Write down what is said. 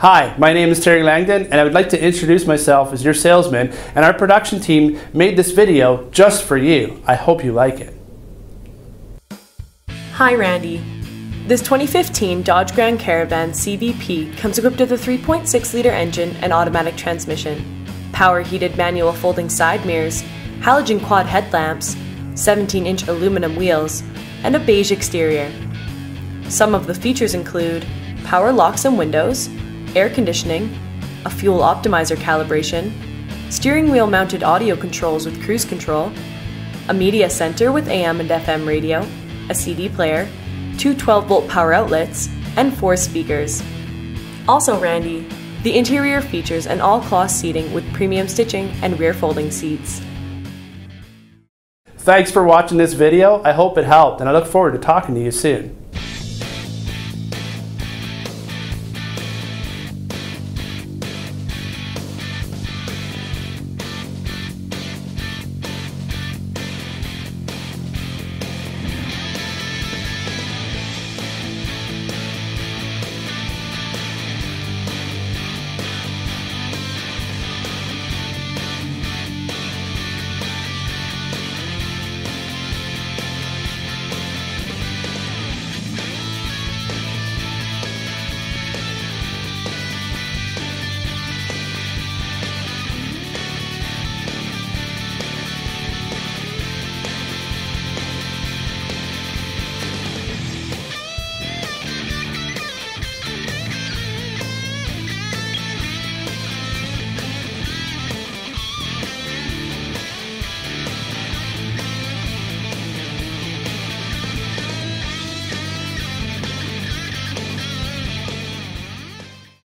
Hi, my name is Terry Langdon and I would like to introduce myself as your salesman and our production team made this video just for you. I hope you like it. Hi Randy. This 2015 Dodge Grand Caravan CVP comes equipped with a 3.6 liter engine and automatic transmission, power heated manual folding side mirrors, halogen quad headlamps, 17 inch aluminum wheels, and a beige exterior. Some of the features include power locks and windows, air conditioning, a fuel optimizer calibration, steering wheel mounted audio controls with cruise control, a media center with AM and FM radio, a CD player, two 12 volt power outlets, and four speakers. Also, Randy, the interior features an all cloth seating with premium stitching and rear folding seats. Thanks for watching this video. I hope it helped and I look forward to talking to you soon.